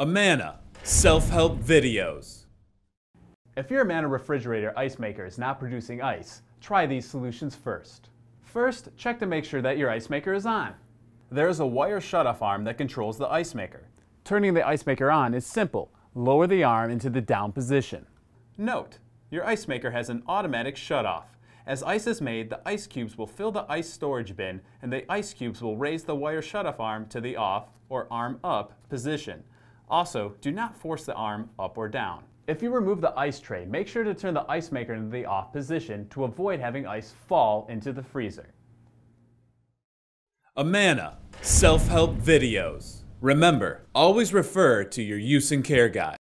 Amana self-help videos. If your Amana refrigerator ice maker is not producing ice, try these solutions first. First, check to make sure that your ice maker is on. There is a wire shutoff arm that controls the ice maker. Turning the ice maker on is simple. Lower the arm into the down position. Note, your ice maker has an automatic shutoff. As ice is made, the ice cubes will fill the ice storage bin and the ice cubes will raise the wire shutoff arm to the off or arm up position. Also, do not force the arm up or down. If you remove the ice tray, make sure to turn the ice maker into the off position to avoid having ice fall into the freezer. Amana self-help videos. Remember, always refer to your use and care guide.